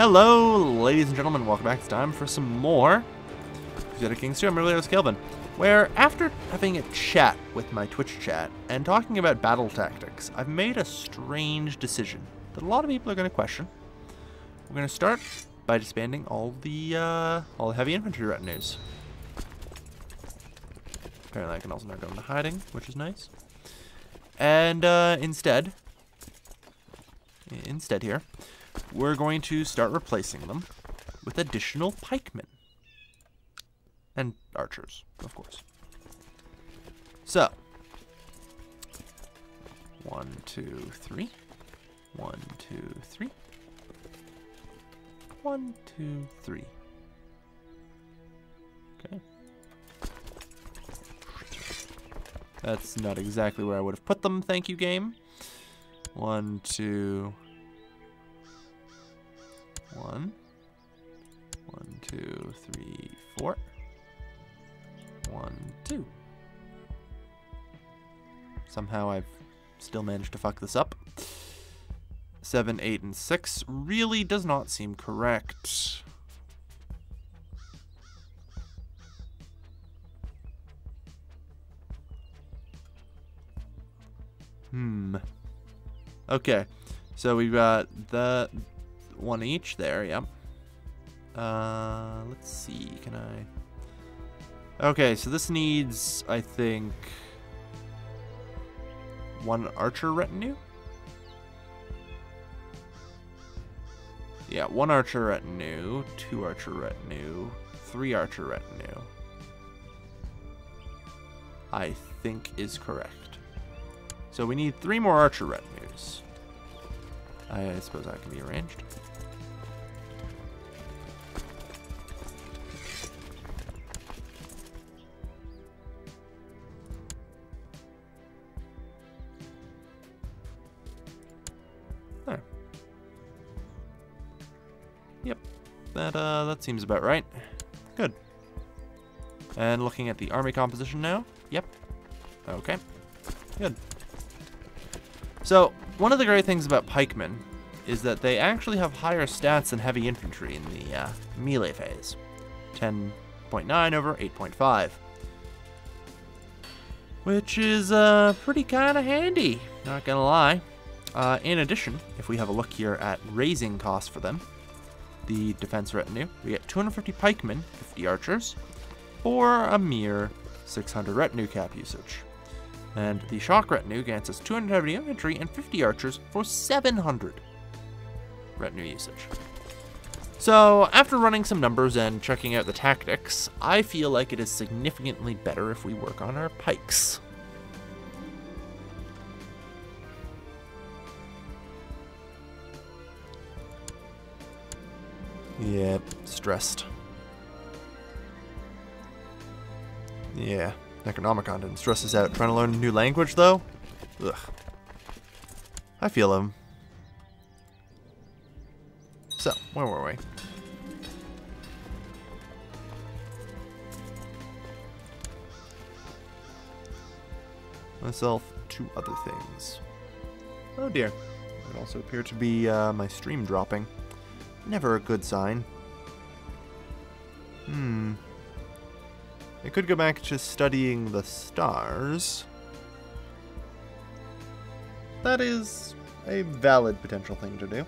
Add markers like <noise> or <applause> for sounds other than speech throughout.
Hello, ladies and gentlemen. Welcome back. It's time for some more Crusader Kings 2. I'm Aurelios Kailvin, where after having a chat with my Twitch chat and talking about battle tactics, I've made a strange decision that a lot of people are going to question. We're going to start by disbanding all the uh, all the heavy infantry retinues. Apparently, I can also now go into hiding, which is nice. And uh, instead, instead here, we're going to start replacing them with additional pikemen. And archers, of course. So, one, two, three. One, two, three. One, two, three. Okay. That's not exactly where I would have put them, thank you, game. One, two, one. One, two, three, four. One, two. Somehow I've still managed to fuck this up. Seven, eight, and six really does not seem correct. Hmm. Okay. So we've got the one each there, yep. Uh, let's see, can I... Okay, so this needs, I think, one archer retinue? Yeah, one archer retinue, two archer retinue, three archer retinue. I think is correct. So we need three more archer retinues. I suppose that can be arranged. That, uh, that seems about right. Good. And looking at the army composition now. Yep. Okay. Good. So, one of the great things about pikemen is that they actually have higher stats than heavy infantry in the uh, melee phase. 10.9 over 8.5. Which is uh, pretty kind of handy, not gonna lie. Uh, in addition, if we have a look here at raising costs for them, the defense retinue, we get 250 pikemen, 50 archers, for a mere 600 retinue cap usage. And the shock retinue grants us 200 heavy infantry and 50 archers for 700 retinue usage. So, after running some numbers and checking out the tactics, I feel like it is significantly better if we work on our pikes. Yep, stressed. Yeah, Necronomicon didn't stress us out. Trying to learn a new language, though? Ugh. I feel him. So, where were we? Myself two other things. Oh dear. It also appear to be uh, my stream dropping. Never a good sign. Hmm. I could go back to studying the stars. That is a valid potential thing to do.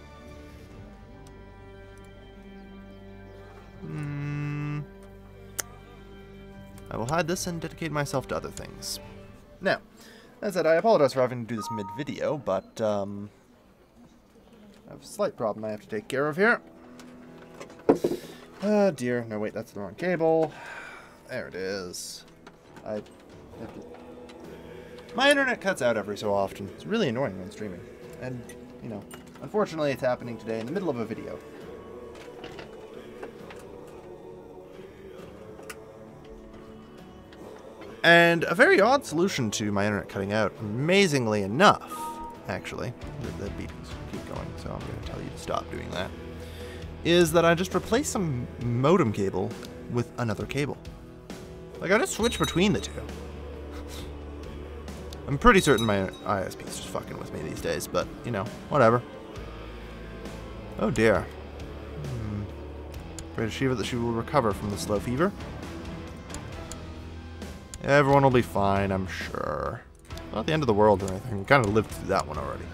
Hmm. I will hide this and dedicate myself to other things. Now, as I said, I apologize for having to do this mid-video, but, um, I have a slight problem I have to take care of here. Oh dear, no wait, that's the wrong cable. There it is. I My internet cuts out every so often. It's really annoying when streaming. And, you know, unfortunately it's happening today in the middle of a video. And a very odd solution to my internet cutting out, amazingly enough, actually, the, keep going, so I'm going to tell you to stop doing that, is that I just replace some modem cable with another cable. Like, I just switch between the two. <laughs> I'm pretty certain my ISP is just fucking with me these days, but, you know, whatever. Oh dear. Hmm. Great Shiva that she will recover from the slow fever. Everyone will be fine, I'm sure. Not the end of the world or anything. We kind of lived through that one already.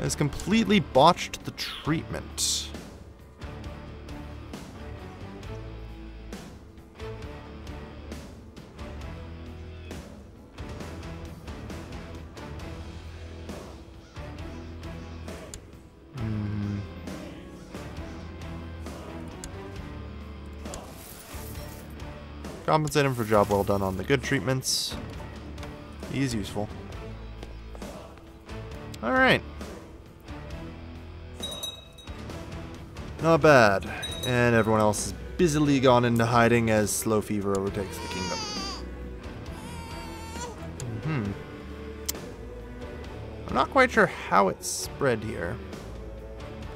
Has completely botched the treatment. Hmm. Compensate him for job well done on the good treatments. He's useful. Not bad. And everyone else is busily gone into hiding as slow fever overtakes the kingdom. Hmm. I'm not quite sure how it's spread here.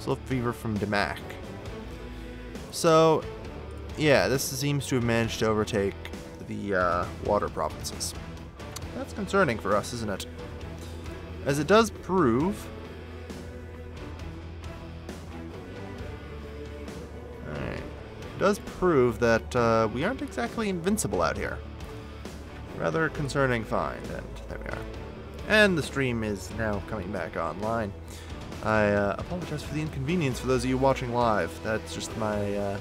Slow fever from Damac. So, yeah, this seems to have managed to overtake the uh, water provinces. That's concerning for us, isn't it? As it does prove... does prove that uh, we aren't exactly invincible out here. Rather concerning find, and there we are. And the stream is now coming back online. I uh, apologize for the inconvenience for those of you watching live. That's just my, uh,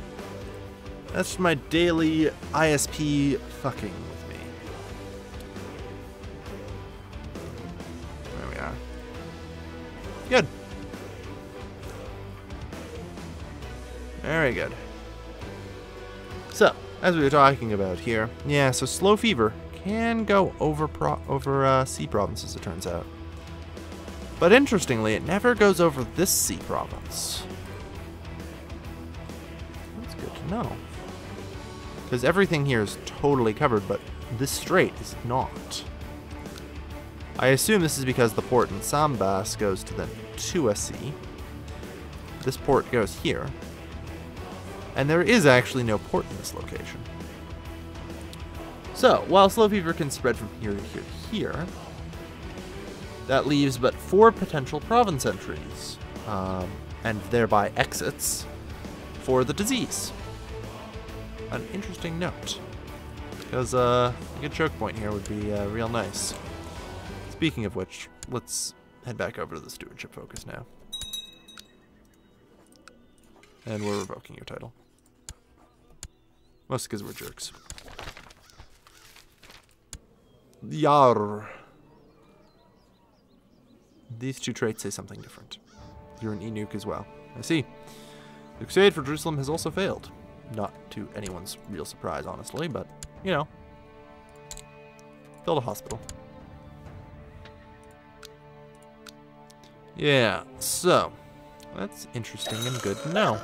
that's just my daily ISP fucking with me. There we are. Good. Very good. As we were talking about here, yeah, so slow fever can go over over uh, sea provinces, it turns out. But interestingly, it never goes over this sea province. That's good to know. Because everything here is totally covered, but this strait is not. I assume this is because the port in Sambas goes to the Tua Sea. This port goes here. And there is actually no port in this location. So, while slow fever can spread from here to here to here, that leaves but four potential province entries, um, and thereby exits, for the disease. An interesting note, because uh, a good choke point here would be uh, real nice. Speaking of which, let's head back over to the stewardship focus now. And we're revoking your title. Mostly because we're jerks. Yar. These two traits say something different. You're an eunuch as well. I see. The crusade for Jerusalem has also failed. Not to anyone's real surprise, honestly, but, you know. Build a hospital. Yeah, so. That's interesting and good to know.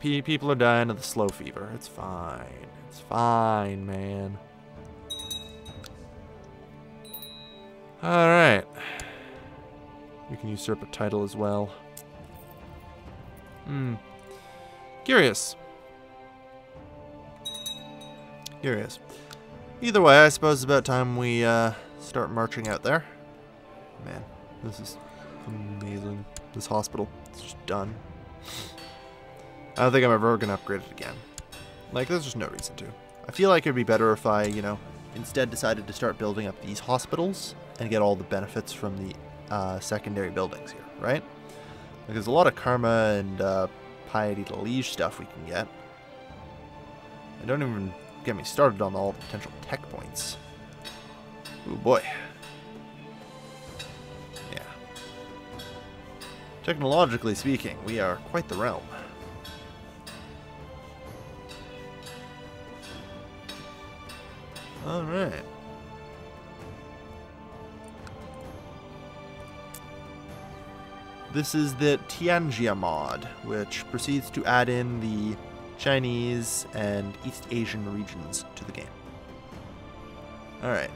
People are dying of the slow fever. It's fine. It's fine, man. Alright. We can usurp a title as well. Hmm. Curious. Curious. Either way, I suppose it's about time we uh, start marching out there. Man, this is amazing. This hospital, it's just done. I don't think I'm ever going to upgrade it again. Like, there's just no reason to. I feel like it'd be better if I, you know, instead decided to start building up these hospitals and get all the benefits from the uh, secondary buildings here, right? Like there's a lot of karma and uh, piety to liege stuff we can get. And don't even get me started on all the potential tech points. Oh boy. Yeah. Technologically speaking, we are quite the realm. Alright. This is the Tianxia mod, which proceeds to add in the Chinese and East Asian regions to the game. Alright.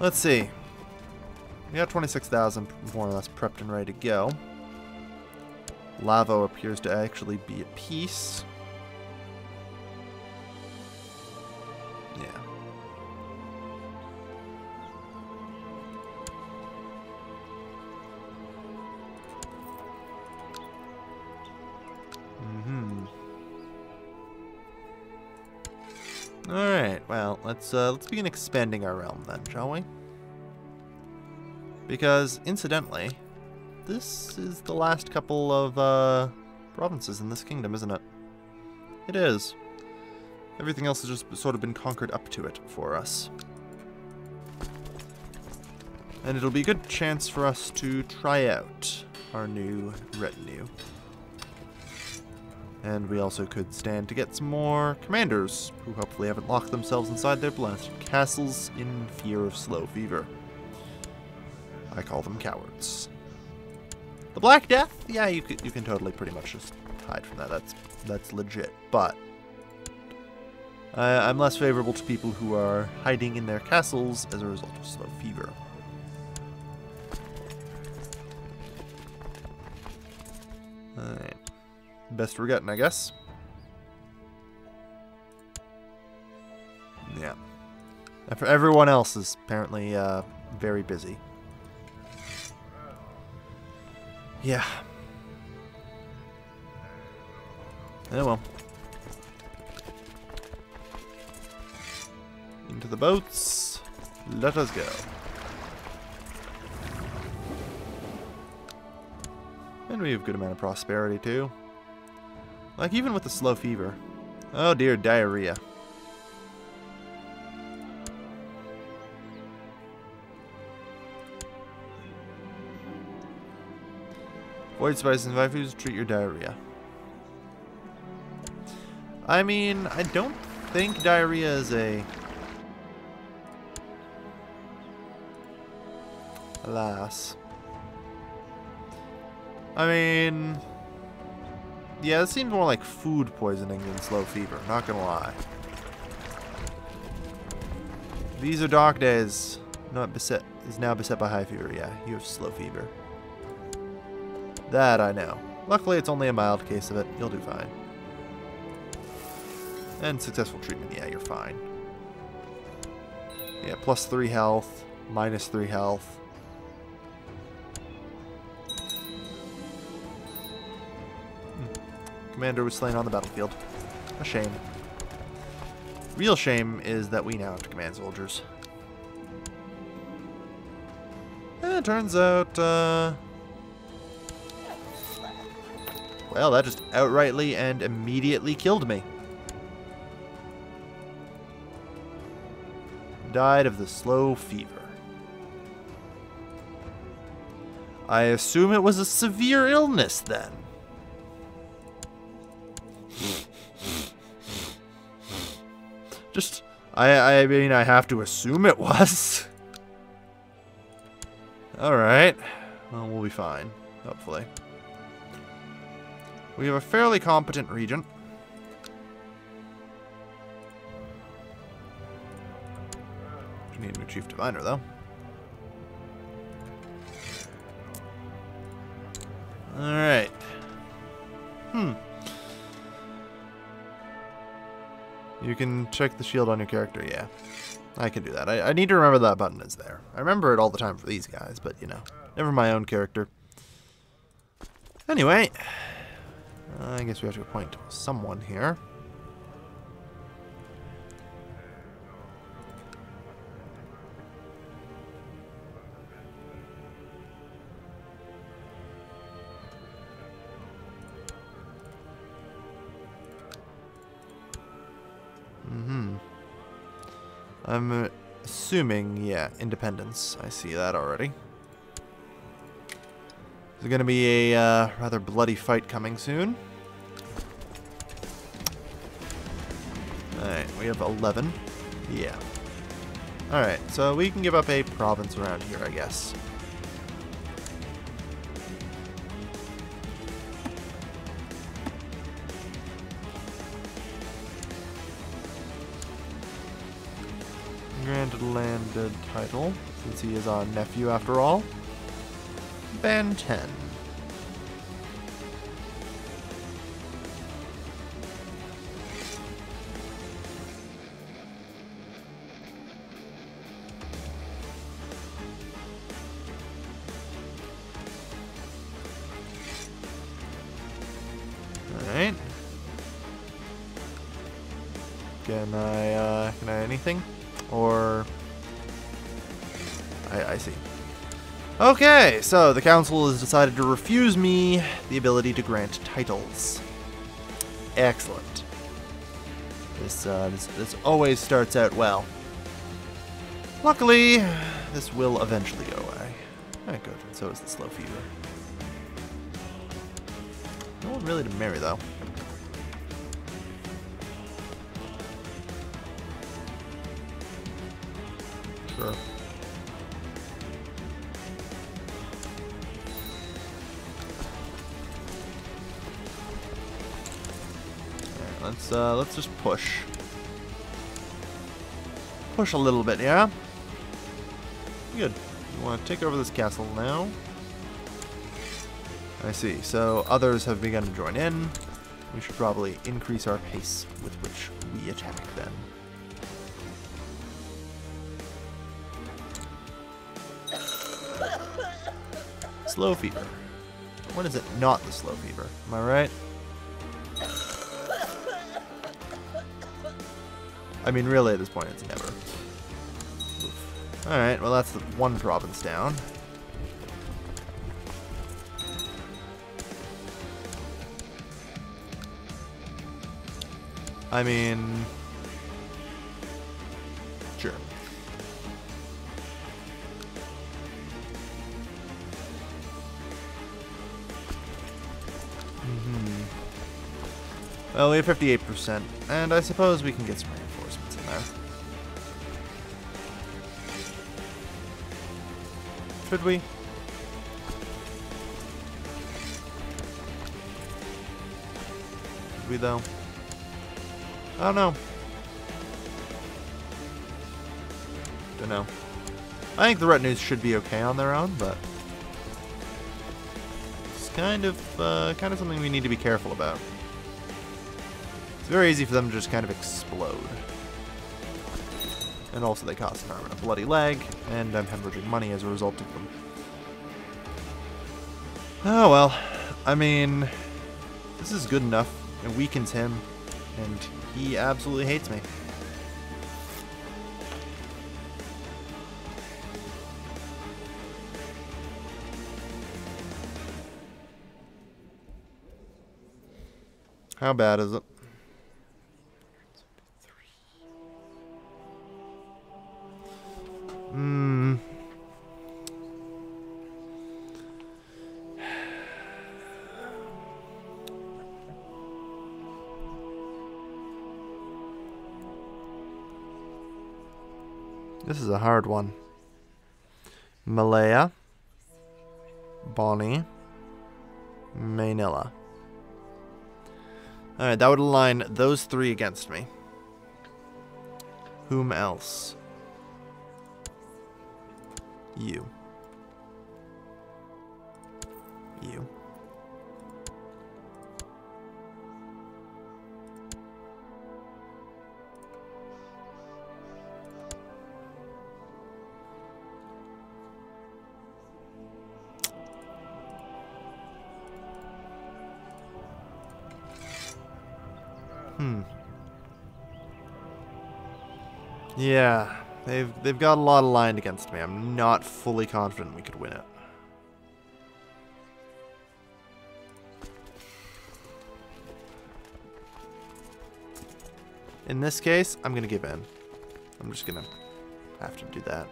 Let's see. We got 26,000 more or less prepped and ready to go. Lavo appears to actually be at peace. Alright, well, let's uh, let's begin expanding our realm then, shall we? Because, incidentally, this is the last couple of uh, provinces in this kingdom, isn't it? It is. Everything else has just sort of been conquered up to it for us. And it'll be a good chance for us to try out our new retinue. And we also could stand to get some more commanders, who hopefully haven't locked themselves inside their blasted castles in fear of slow fever. I call them cowards. The Black Death? Yeah, you can, you can totally pretty much just hide from that. That's that's legit. But uh, I'm less favorable to people who are hiding in their castles as a result of slow fever. Alright. Best we're getting, I guess. Yeah. And for everyone else is apparently uh, very busy. Yeah. Oh well. Into the boats. Let us go. And we have a good amount of prosperity too. Like even with the slow fever. Oh dear, diarrhea. Void spices and foods treat your diarrhea. I mean, I don't think diarrhea is a... Alas. I mean... Yeah, it seems more like food poisoning than slow fever, not gonna lie. These are dark days. Not beset is now beset by high fever. Yeah, you have slow fever. That I know. Luckily, it's only a mild case of it. You'll do fine. And successful treatment. Yeah, you're fine. Yeah, plus 3 health, minus 3 health. Commander was slain on the battlefield. A shame. Real shame is that we now have to command soldiers. And it turns out, uh, Well, that just outrightly and immediately killed me. Died of the slow fever. I assume it was a severe illness then. I, I mean, I have to assume it <laughs> was. Alright. Well, we'll be fine, hopefully. We have a fairly competent regent. We need a new chief diviner, though. Alright. Can check the shield on your character, yeah. I can do that. I, I need to remember that button is there. I remember it all the time for these guys, but, you know, never my own character. Anyway, I guess we have to appoint someone here. I'm assuming, yeah, independence. I see that already. There's going to be a uh, rather bloody fight coming soon. Alright, we have 11. Yeah. Alright, so we can give up a province around here, I guess. Landed title, since he is our nephew after all. Ben 10. Alright. Can I, uh, can I anything? Or... I, I see. Okay, so the council has decided to refuse me the ability to grant titles. Excellent. This, uh, this, this always starts out well. Luckily, this will eventually go away. Ah, good. And so is the slow fever. No one really to marry, though. Sure. Let's uh let's just push. Push a little bit, yeah? Good. You want to take over this castle now? I see. So others have begun to join in. We should probably increase our pace with which we attack then. Slow fever. When is it not the slow fever? Am I right? I mean, really, at this point, it's never. Alright, well, that's the one province down. I mean... Well, we have 58%, and I suppose we can get some reinforcements in there. Should we? Should we, though? I don't know. Don't know. I think the retinues should be okay on their own, but it's kind of uh, kind of something we need to be careful about. It's very easy for them to just kind of explode. And also they cost an arm and a bloody leg, and I'm hemorrhaging money as a result of them. Oh well. I mean, this is good enough. It weakens him, and he absolutely hates me. How bad is it? Hmm. This is a hard one. Malaya, Bonnie, Manila. Alright, that would align those three against me. Whom else? You. You. They've they've got a lot aligned against me. I'm not fully confident we could win it. In this case, I'm gonna give in. I'm just gonna have to do that.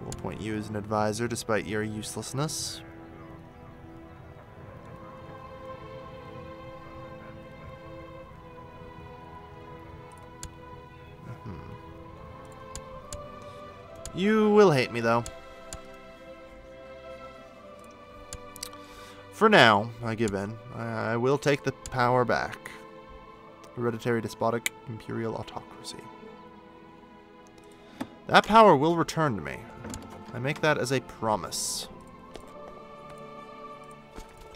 We'll appoint you as an advisor despite your uselessness. You will hate me, though. For now, I give in. I, will take the power back. Hereditary despotic imperial autocracy. That power will return to me. I make that as a promise.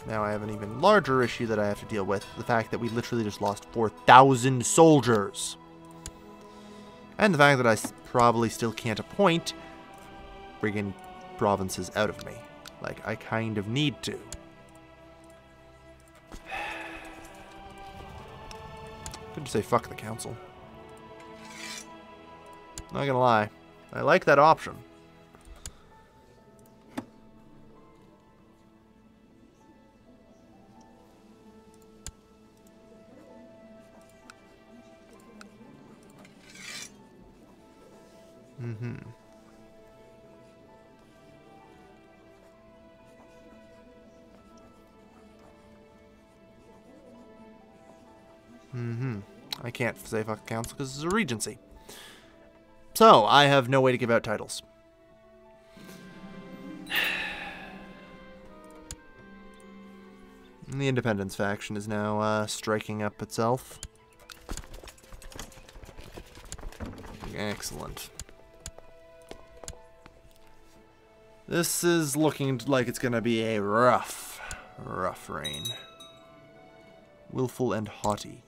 Now I have an even larger issue that I have to deal with. The fact that we literally just lost 4,000 soldiers. And the fact that I probably still can't appoint friggin' provinces out of me. Like, I kind of need to. <sighs> Could just say fuck the council. Not gonna lie. I like that option. Mm-hmm. Mm-hmm. I can't say fuck council because it's a regency. So, I have no way to give out titles. And <sighs> the Independence faction is now uh, striking up itself. Excellent. This is looking like it's going to be a rough, rough reign. Willful and haughty.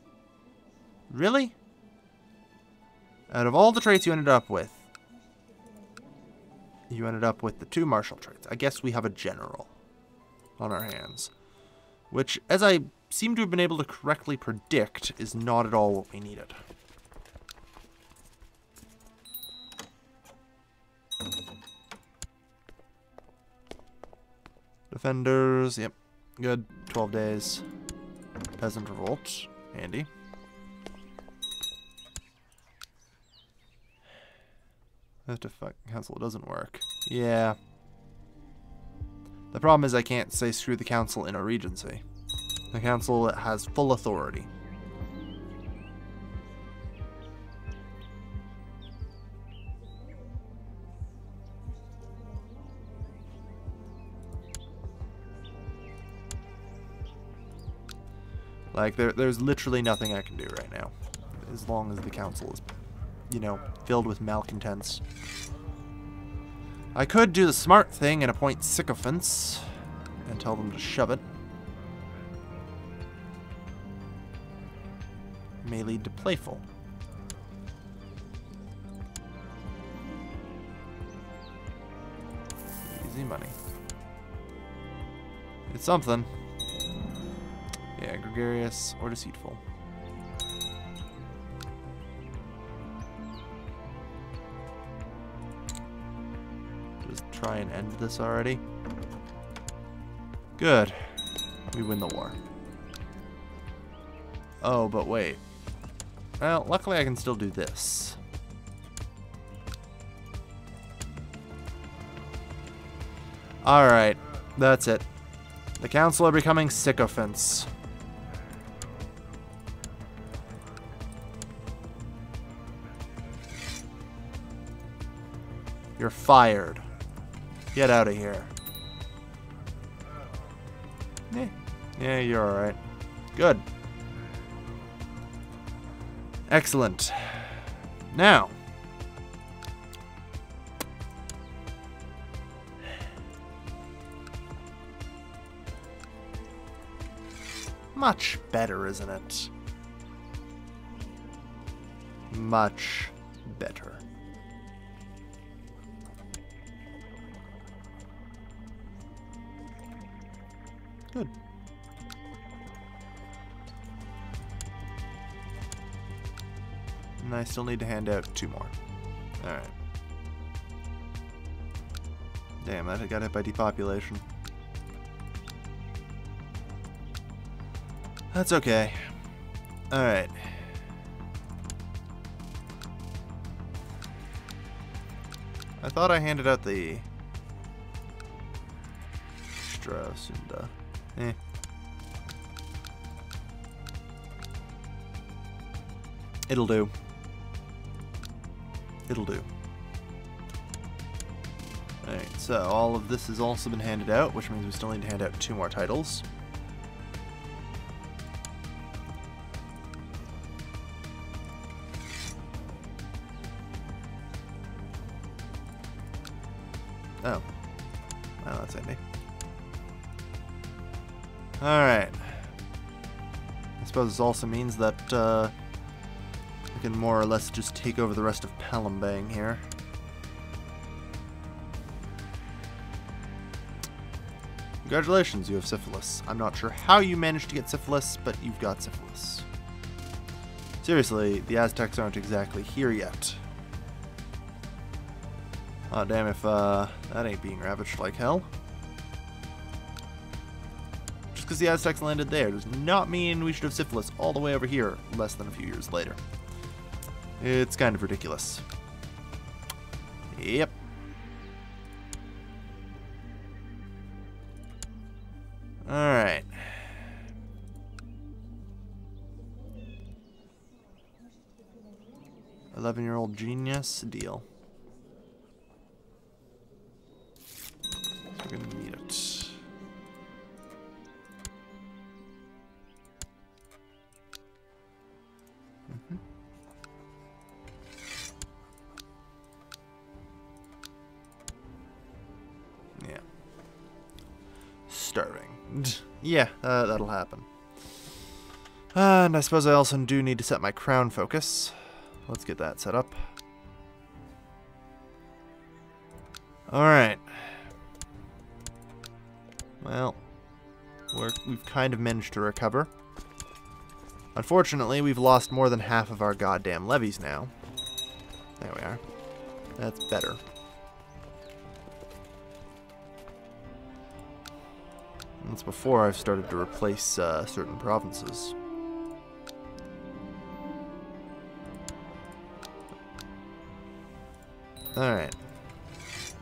Really? Out of all the traits you ended up with, you ended up with the two martial traits. I guess we have a general on our hands. Which, as I seem to have been able to correctly predict, is not at all what we needed. Defenders, yep. Good. 12 days. Peasant Revolt. Handy. To council doesn't work. Yeah. The problem is I can't say screw the council in a regency. The council has full authority. Like, there, there's literally nothing I can do right now. As long as the council is, you know, filled with malcontents. I could do the smart thing and appoint sycophants and tell them to shove it. May lead to playful. Easy money. It's something. Yeah, gregarious or deceitful. Just try and end this already. Good. We win the war. Oh, but wait. Well, luckily I can still do this. Alright, that's it. The council are becoming sycophants. You're fired. Get out of here. Yeah, yeah you're alright. Good. Excellent. Now. Much better, isn't it? Much better. And I still need to hand out two more. Alright. Damn, that got hit by depopulation. That's okay. Alright. I thought I handed out the uh, Eh. It'll do. It'll do. Alright, so all of this has also been handed out, which means we still need to hand out two more titles. Oh. Well, that's handy. Alright. I suppose this also means that uh, we can more or less just take over the rest of Palembang here. Congratulations, you have syphilis. I'm not sure how you managed to get syphilis, but you've got syphilis. Seriously, the Aztecs aren't exactly here yet. Oh damn if uh, that ain't being ravaged like hell. Just because the Aztecs landed there does not mean we should have syphilis all the way over here less than a few years later. It's kind of ridiculous. Yep. Alright. Eleven-year-old genius deal. Yeah, uh, that'll happen. And I suppose I also do need to set my crown focus. Let's get that set up. Alright. Well, we're, we've kind of managed to recover. Unfortunately, we've lost more than half of our goddamn levies now. There we are. That's better. Before I've started to replace uh, certain provinces. Alright.